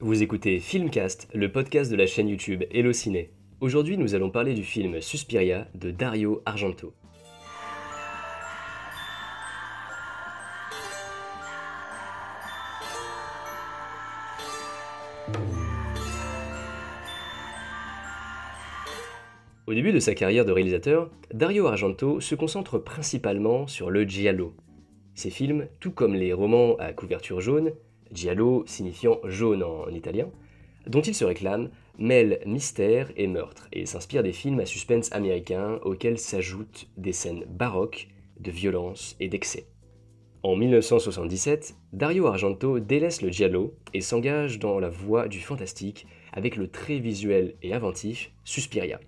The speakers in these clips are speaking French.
Vous écoutez Filmcast, le podcast de la chaîne YouTube Hello Ciné. Aujourd'hui, nous allons parler du film Suspiria de Dario Argento. Au début de sa carrière de réalisateur, Dario Argento se concentre principalement sur le giallo. Ses films, tout comme les romans à couverture jaune, giallo signifiant jaune en italien, dont il se réclame, mêlent mystère et meurtre et s'inspire des films à suspense américains auxquels s'ajoutent des scènes baroques de violence et d'excès. En 1977, Dario Argento délaisse le giallo et s'engage dans la voie du fantastique avec le très visuel et inventif Suspiria.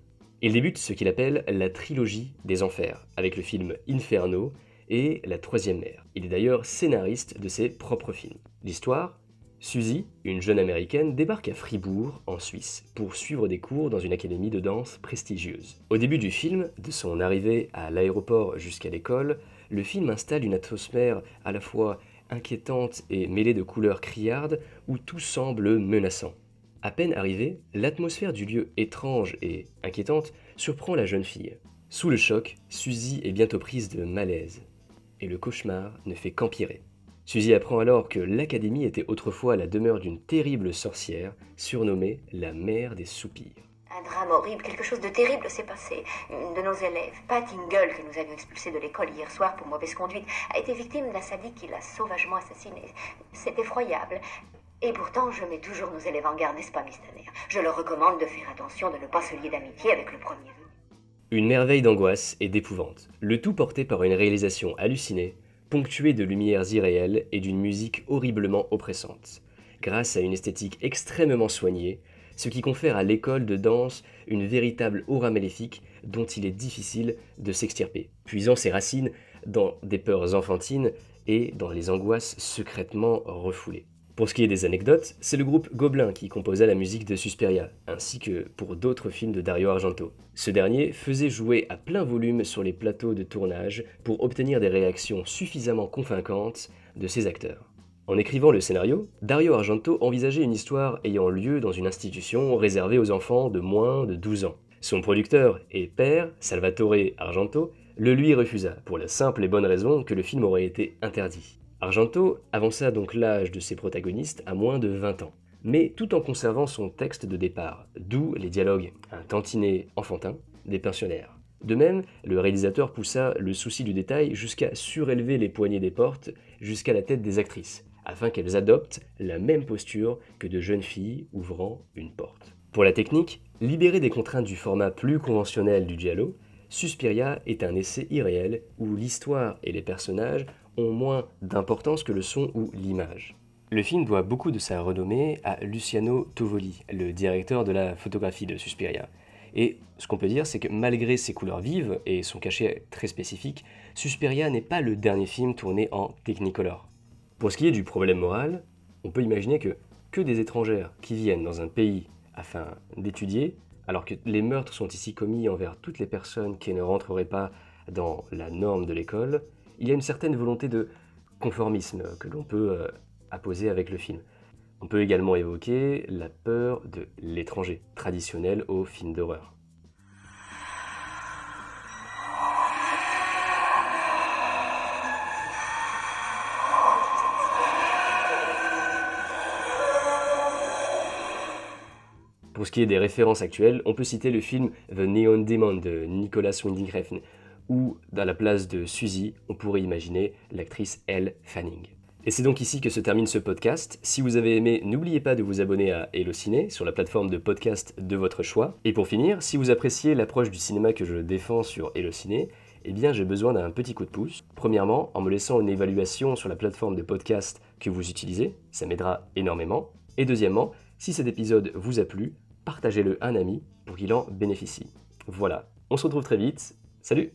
Il débute ce qu'il appelle la trilogie des enfers, avec le film Inferno et La Troisième Mère. Il est d'ailleurs scénariste de ses propres films. L'histoire Suzy, une jeune américaine, débarque à Fribourg, en Suisse, pour suivre des cours dans une académie de danse prestigieuse. Au début du film, de son arrivée à l'aéroport jusqu'à l'école, le film installe une atmosphère à la fois inquiétante et mêlée de couleurs criardes où tout semble menaçant. À peine arrivée, l'atmosphère du lieu étrange et inquiétante surprend la jeune fille. Sous le choc, Suzy est bientôt prise de malaise, et le cauchemar ne fait qu'empirer. Suzy apprend alors que l'académie était autrefois la demeure d'une terrible sorcière, surnommée la mère des soupirs. Un drame horrible, quelque chose de terrible s'est passé. Une de nos élèves, Pat Ingle, que nous avions expulsée de l'école hier soir pour mauvaise conduite, a été victime d'un sadique qui l'a sauvagement assassinée. C'est effroyable. Et pourtant, je mets toujours nos élèves en garde, n'est-ce pas, Miss Tanner Je leur recommande de faire attention de ne pas se lier d'amitié avec le premier. Une merveille d'angoisse et d'épouvante, le tout porté par une réalisation hallucinée, ponctuée de lumières irréelles et d'une musique horriblement oppressante, grâce à une esthétique extrêmement soignée, ce qui confère à l'école de danse une véritable aura maléfique dont il est difficile de s'extirper, puisant ses racines dans des peurs enfantines et dans les angoisses secrètement refoulées. Pour ce qui est des anecdotes, c'est le groupe Gobelin qui composa la musique de Suspiria, ainsi que pour d'autres films de Dario Argento. Ce dernier faisait jouer à plein volume sur les plateaux de tournage pour obtenir des réactions suffisamment convaincantes de ses acteurs. En écrivant le scénario, Dario Argento envisageait une histoire ayant lieu dans une institution réservée aux enfants de moins de 12 ans. Son producteur et père, Salvatore Argento, le lui refusa, pour la simple et bonne raison que le film aurait été interdit. Argento avança donc l'âge de ses protagonistes à moins de 20 ans, mais tout en conservant son texte de départ, d'où les dialogues, un tantinet enfantin, des pensionnaires. De même, le réalisateur poussa le souci du détail jusqu'à surélever les poignées des portes jusqu'à la tête des actrices, afin qu'elles adoptent la même posture que de jeunes filles ouvrant une porte. Pour la technique, libérée des contraintes du format plus conventionnel du giallo, Suspiria est un essai irréel où l'histoire et les personnages moins d'importance que le son ou l'image. Le film doit beaucoup de sa renommée à Luciano Tovoli, le directeur de la photographie de Suspiria. Et ce qu'on peut dire, c'est que malgré ses couleurs vives et son cachet très spécifique, Suspiria n'est pas le dernier film tourné en Technicolor. Pour ce qui est du problème moral, on peut imaginer que que des étrangères qui viennent dans un pays afin d'étudier, alors que les meurtres sont ici commis envers toutes les personnes qui ne rentreraient pas dans la norme de l'école, il y a une certaine volonté de conformisme que l'on peut euh, apposer avec le film. On peut également évoquer la peur de l'étranger, traditionnel au film d'horreur. Pour ce qui est des références actuelles, on peut citer le film The Neon Demon de Nicolas Winding Refn, où, dans la place de Suzy, on pourrait imaginer l'actrice Elle Fanning. Et c'est donc ici que se termine ce podcast. Si vous avez aimé, n'oubliez pas de vous abonner à Hello Ciné sur la plateforme de podcast de votre choix. Et pour finir, si vous appréciez l'approche du cinéma que je défends sur Hello Ciné, eh bien j'ai besoin d'un petit coup de pouce. Premièrement, en me laissant une évaluation sur la plateforme de podcast que vous utilisez, ça m'aidera énormément. Et deuxièmement, si cet épisode vous a plu, partagez-le à un ami pour qu'il en bénéficie. Voilà, on se retrouve très vite. Salut